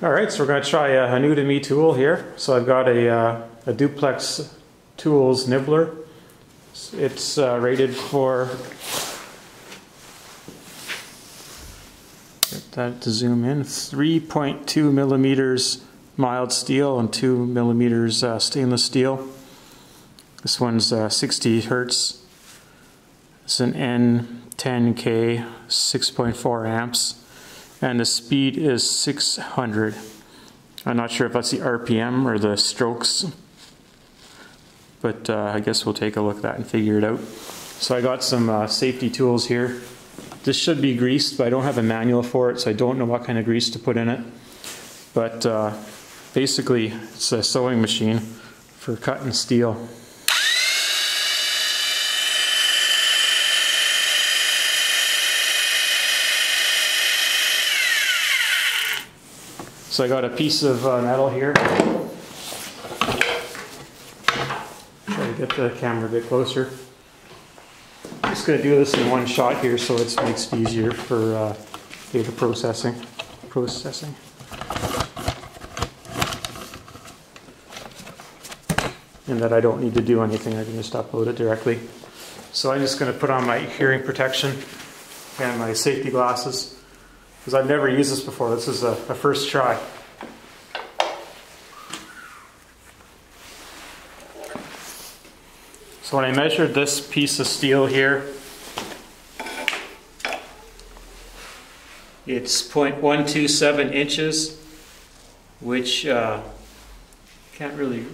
All right, so we're going to try a, a new to me tool here. So I've got a, uh, a Duplex Tools Nibbler. It's uh, rated for, get that to zoom in, 3.2 millimeters mild steel and 2 millimeters uh, stainless steel. This one's uh, 60 hertz. It's an N10K 6.4 amps and the speed is 600. I'm not sure if that's the RPM or the strokes, but uh, I guess we'll take a look at that and figure it out. So I got some uh, safety tools here. This should be greased, but I don't have a manual for it, so I don't know what kind of grease to put in it. But uh, basically, it's a sewing machine for cutting steel. So I got a piece of uh, metal here. Try to get the camera a bit closer. I'm just going to do this in one shot here so it makes it easier for uh, data processing. processing. And that I don't need to do anything, I can just upload it directly. So I'm just going to put on my hearing protection and my safety glasses because I've never used this before. This is a, a first try. So when I measured this piece of steel here, it's 0.127 inches, which uh, can't really,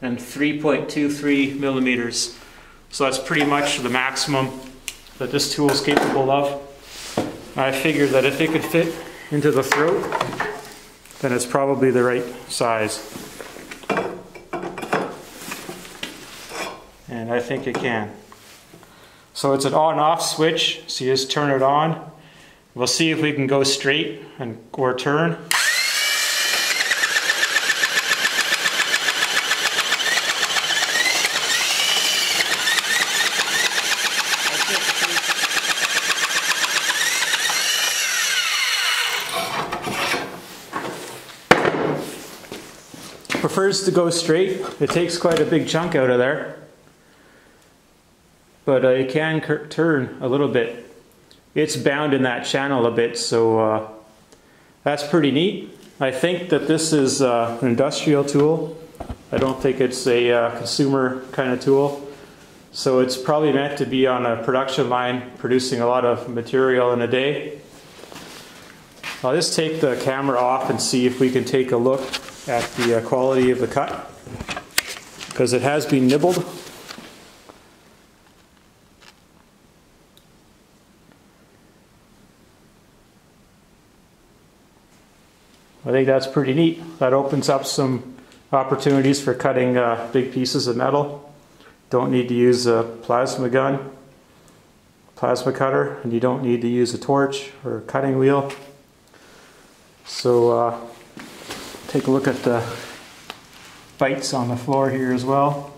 and 3.23 millimeters. So that's pretty much the maximum that this tool is capable of. I figured that if it could fit into the throat, then it's probably the right size. And I think it can. So it's an on-off switch, so you just turn it on. We'll see if we can go straight and or turn. Prefers to go straight. It takes quite a big chunk out of there. But uh, it can turn a little bit. It's bound in that channel a bit, so uh, that's pretty neat. I think that this is uh, an industrial tool. I don't think it's a uh, consumer kind of tool. So it's probably meant to be on a production line producing a lot of material in a day. I'll just take the camera off and see if we can take a look at the uh, quality of the cut because it has been nibbled. I think that's pretty neat. That opens up some opportunities for cutting uh, big pieces of metal. Don't need to use a plasma gun, plasma cutter, and you don't need to use a torch or a cutting wheel. So uh, take a look at the bites on the floor here as well.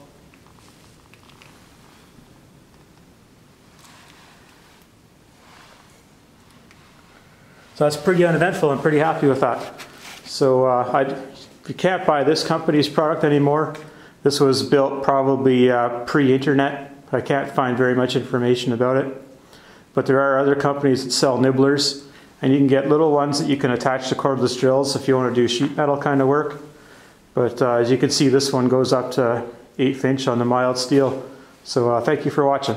So that's pretty uneventful. I'm pretty happy with that. So uh, I, you can't buy this company's product anymore. This was built probably uh, pre-internet. I can't find very much information about it. But there are other companies that sell nibblers. And you can get little ones that you can attach to cordless drills if you want to do sheet metal kind of work. But uh, as you can see, this one goes up to eighth inch on the mild steel. So uh, thank you for watching.